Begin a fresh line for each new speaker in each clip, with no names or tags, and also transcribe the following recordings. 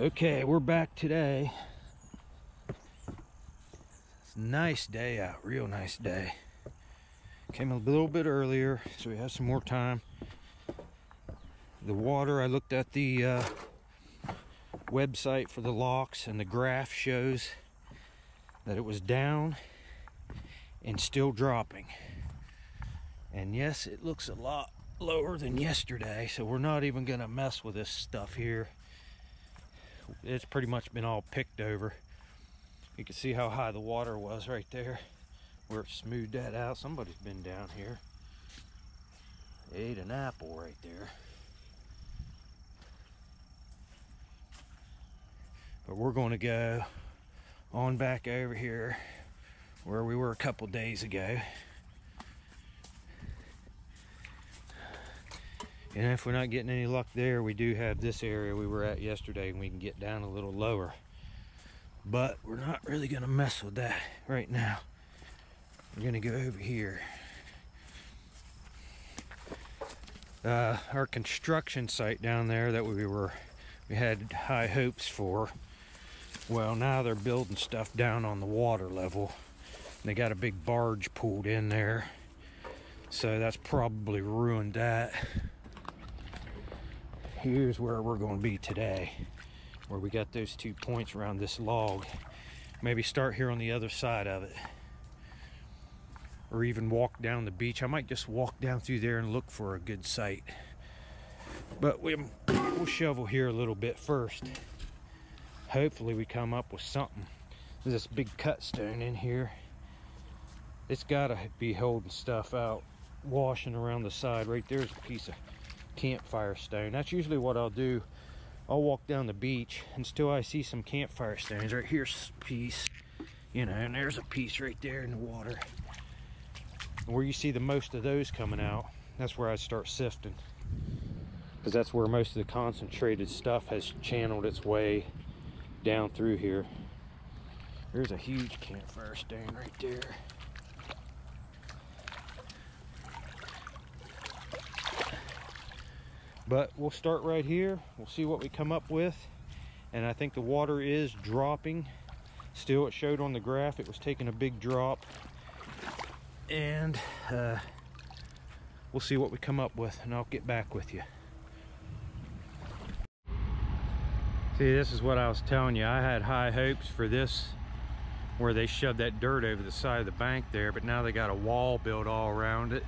Okay, we're back today. It's a nice day out, real nice day. Came a little bit earlier, so we have some more time. The water, I looked at the uh, website for the locks, and the graph shows that it was down and still dropping. And yes, it looks a lot lower than yesterday, so we're not even gonna mess with this stuff here it's pretty much been all picked over. You can see how high the water was right there where it smoothed that out. Somebody's been down here. Ate an apple right there. But we're going to go on back over here where we were a couple days ago. And if we're not getting any luck there, we do have this area we were at yesterday and we can get down a little lower. But we're not really gonna mess with that right now. We're gonna go over here. Uh, our construction site down there that we were, we had high hopes for. Well, now they're building stuff down on the water level. They got a big barge pulled in there. So that's probably ruined that here's where we're going to be today where we got those two points around this log. Maybe start here on the other side of it or even walk down the beach. I might just walk down through there and look for a good site. But we, we'll shovel here a little bit first. Hopefully we come up with something. There's this big cut stone in here. It's got to be holding stuff out washing around the side. Right there's a piece of campfire stone. That's usually what I'll do. I'll walk down the beach until I see some campfire stones. Right here's a piece, you know, and there's a piece right there in the water. where you see the most of those coming out, that's where I start sifting. Because that's where most of the concentrated stuff has channeled its way down through here. There's a huge campfire stone right there. But we'll start right here. We'll see what we come up with. And I think the water is dropping. Still it showed on the graph it was taking a big drop. And uh, we'll see what we come up with and I'll get back with you. See this is what I was telling you. I had high hopes for this where they shoved that dirt over the side of the bank there but now they got a wall built all around it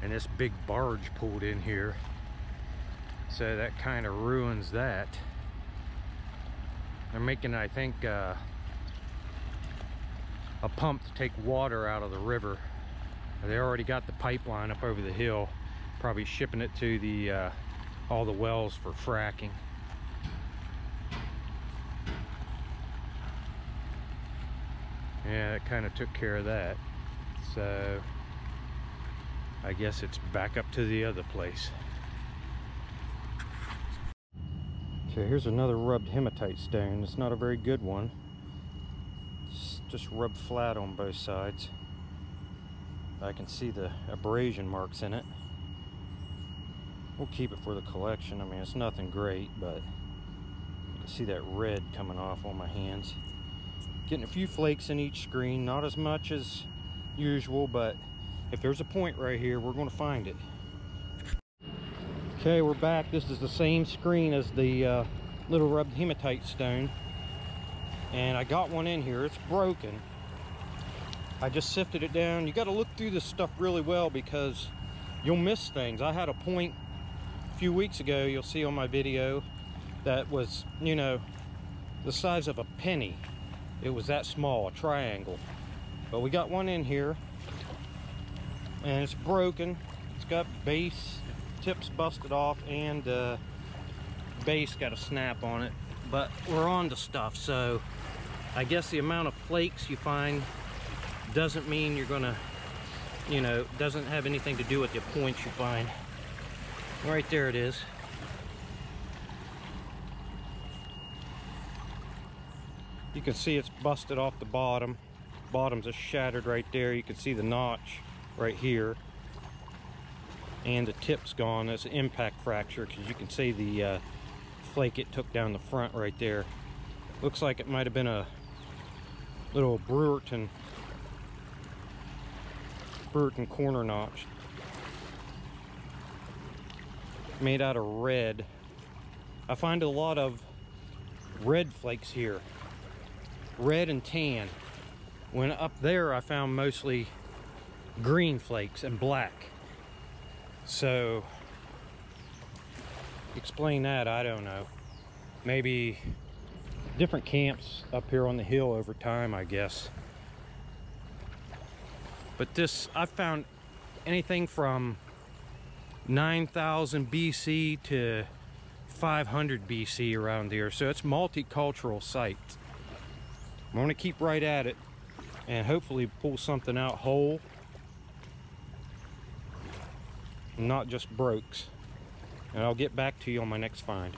and this big barge pulled in here so that kind of ruins that. They're making I think uh, a pump to take water out of the river. They already got the pipeline up over the hill probably shipping it to the uh, all the wells for fracking. Yeah it kind of took care of that. So I guess it's back up to the other place Okay, here's another rubbed hematite stone. It's not a very good one. It's just rubbed flat on both sides. I can see the abrasion marks in it. We'll keep it for the collection. I mean, it's nothing great, but you can see that red coming off on my hands. Getting a few flakes in each screen, not as much as usual, but if there's a point right here, we're going to find it. Okay, we're back. This is the same screen as the uh, little rubbed hematite stone. And I got one in here. It's broken. I just sifted it down. You got to look through this stuff really well because you'll miss things. I had a point a few weeks ago, you'll see on my video, that was, you know, the size of a penny. It was that small, a triangle. But we got one in here. And it's broken. It's got base tips busted off and uh, base got a snap on it. But we're on to stuff so I guess the amount of flakes you find doesn't mean you're gonna you know doesn't have anything to do with the points you find. Right there it is. You can see it's busted off the bottom. Bottom's just shattered right there. You can see the notch right here and the tip's gone. That's an impact fracture because you can see the uh, flake it took down the front right there. Looks like it might have been a little Brewerton Brewerton corner notch made out of red. I find a lot of red flakes here, red and tan. When up there, I found mostly green flakes and black. So, explain that, I don't know. Maybe different camps up here on the hill over time, I guess. But this, I found anything from 9000 BC to 500 BC around here. So it's multicultural site. I'm to keep right at it and hopefully pull something out whole. Not just brokes. And I'll get back to you on my next find.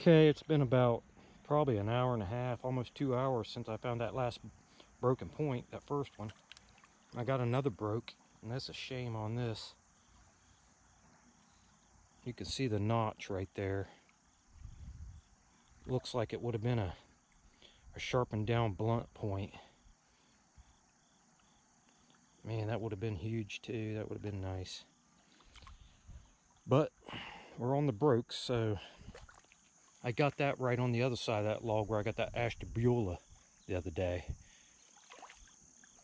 Okay, it's been about probably an hour and a half, almost two hours since I found that last broken point, that first one. I got another broke and that's a shame on this. You can see the notch right there. Looks like it would have been a, a sharpened down blunt point. Man, that would have been huge too. That would have been nice. But we're on the brokes, so I got that right on the other side of that log where I got that Ashtabula the other day.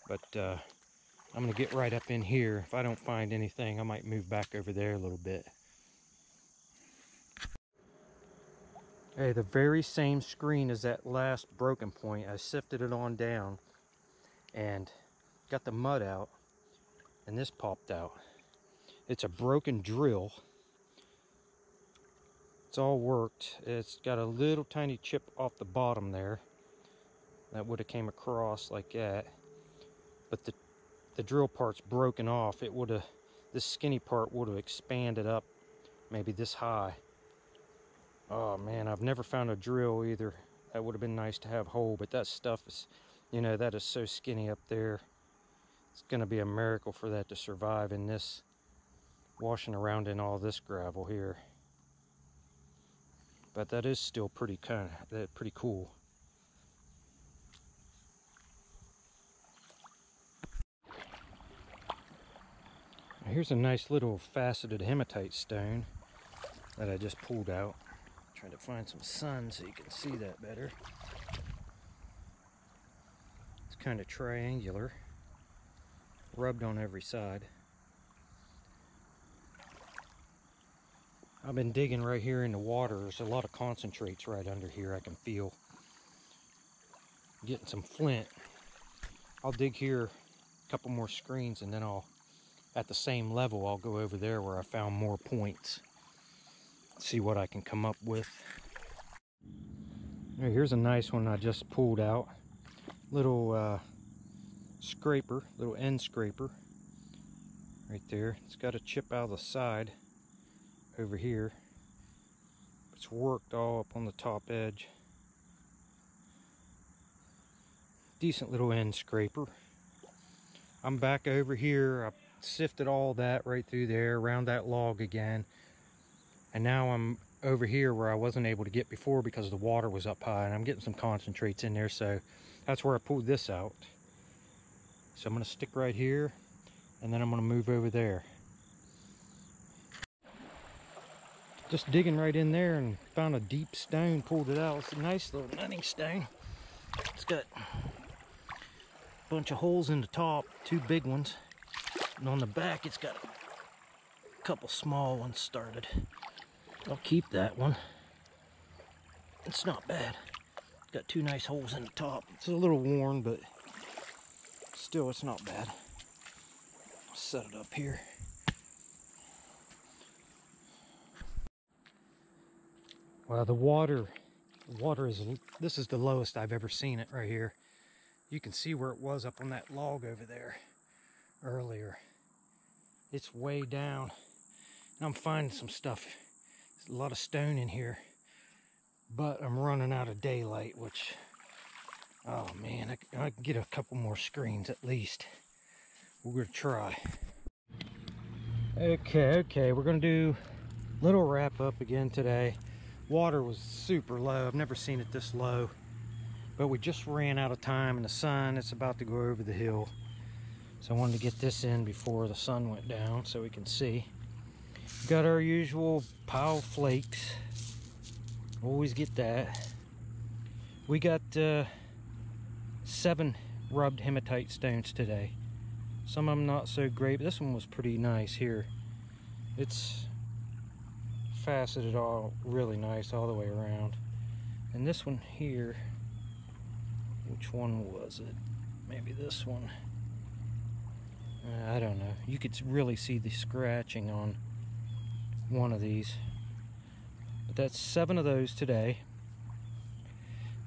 But uh, I'm going to get right up in here. If I don't find anything, I might move back over there a little bit. Hey, the very same screen as that last broken point. I sifted it on down and got the mud out and this popped out. It's a broken drill. It's all worked. It's got a little tiny chip off the bottom there. That would have came across like that. But the the drill part's broken off, it would have, this skinny part would have expanded up maybe this high. Oh man, I've never found a drill either. That would have been nice to have whole, but that stuff is, you know, that is so skinny up there. It's gonna be a miracle for that to survive in this, washing around in all this gravel here. But that is still pretty kind of, pretty cool. Here's a nice little faceted hematite stone that I just pulled out. Trying to find some sun so you can see that better. It's kind of triangular, rubbed on every side. I've been digging right here in the water. There's a lot of concentrates right under here I can feel. Getting some flint. I'll dig here a couple more screens and then I'll at the same level, I'll go over there where I found more points. See what I can come up with. Here's a nice one I just pulled out. Little uh, scraper, little end scraper. Right there. It's got a chip out of the side over here. It's worked all up on the top edge. Decent little end scraper. I'm back over here. I sifted all that right through there around that log again. And now I'm over here where I wasn't able to get before because the water was up high and I'm getting some concentrates in there. So that's where I pulled this out. So I'm going to stick right here and then I'm going to move over there. Just digging right in there and found a deep stone, pulled it out. It's a nice little nutting stone. It's got a bunch of holes in the top, two big ones. And on the back, it's got a couple small ones started. I'll keep that one. It's not bad. Got two nice holes in the top. It's a little worn, but still it's not bad. I'll set it up here. Well, the water, the water is, this is the lowest I've ever seen it right here. You can see where it was up on that log over there earlier. It's way down. I'm finding some stuff. There's a lot of stone in here. But I'm running out of daylight, which, oh man, I, I can get a couple more screens at least. We're gonna try. Okay, okay, we're gonna do a Little wrap up again today. Water was super low. I've never seen it this low. But we just ran out of time and the sun, it's about to go over the hill. So I wanted to get this in before the sun went down so we can see. Got our usual pile flakes. Always get that. We got uh, seven rubbed hematite stones today. Some of them not so great, but this one was pretty nice here. It's faceted all really nice all the way around. And this one here, which one was it? Maybe this one. I don't know. You could really see the scratching on one of these. But that's seven of those today.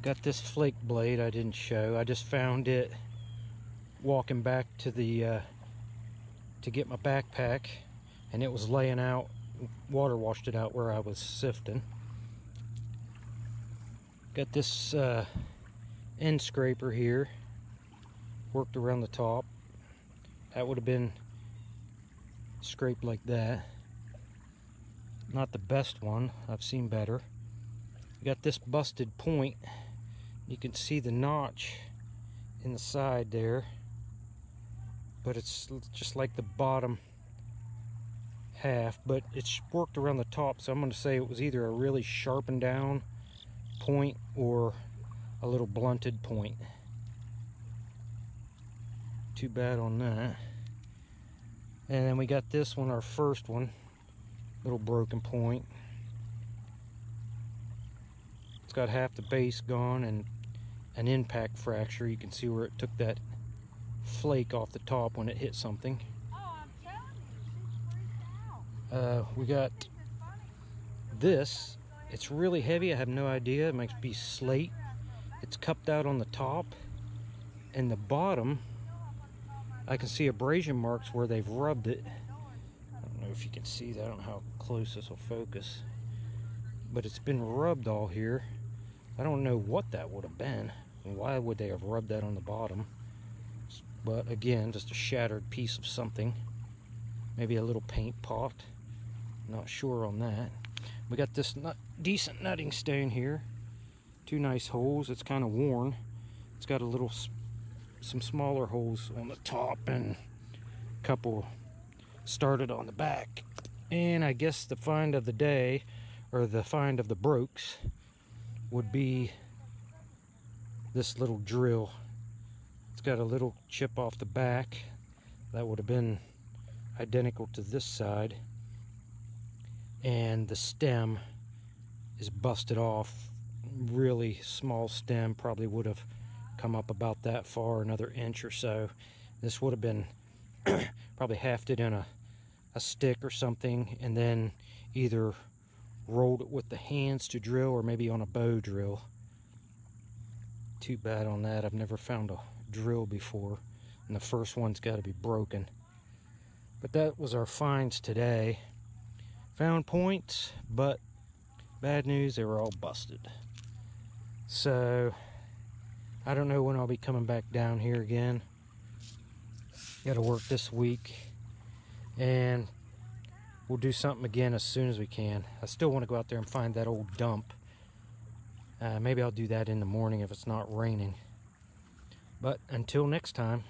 Got this flake blade I didn't show. I just found it walking back to the uh, to get my backpack and it was laying out water washed it out where I was sifting. Got this uh, end scraper here, worked around the top. That would have been scraped like that. Not the best one, I've seen better. Got this busted point. You can see the notch in the side there, but it's just like the bottom half, but it's worked around the top, so I'm going to say it was either a really sharpened down point or a little blunted point. Too bad on that. And then we got this one, our first one, little broken point. It's got half the base gone and an impact fracture. You can see where it took that flake off the top when it hit something. Uh, we got this. It's really heavy. I have no idea. It might be slate. It's cupped out on the top. And the bottom, I can see abrasion marks where they've rubbed it. I don't know if you can see that. I don't know how close this will focus. But it's been rubbed all here. I don't know what that would have been. Why would they have rubbed that on the bottom? But again, just a shattered piece of something. Maybe a little paint pot. Not sure on that. We got this nut, decent nutting stone here. Two nice holes. It's kind of worn. It's got a little, some smaller holes on the top and a couple started on the back. And I guess the find of the day, or the find of the brokes, would be this little drill. It's got a little chip off the back. That would have been identical to this side. And the stem is busted off. Really small stem. Probably would have come up about that far another inch or so. This would have been probably hafted in a, a stick or something and then either rolled it with the hands to drill or maybe on a bow drill too bad on that I've never found a drill before and the first one's got to be broken but that was our finds today found points, but bad news, they were all busted. So, I don't know when I'll be coming back down here again. Got to work this week, and we'll do something again as soon as we can. I still want to go out there and find that old dump. Uh, maybe I'll do that in the morning if it's not raining. But until next time,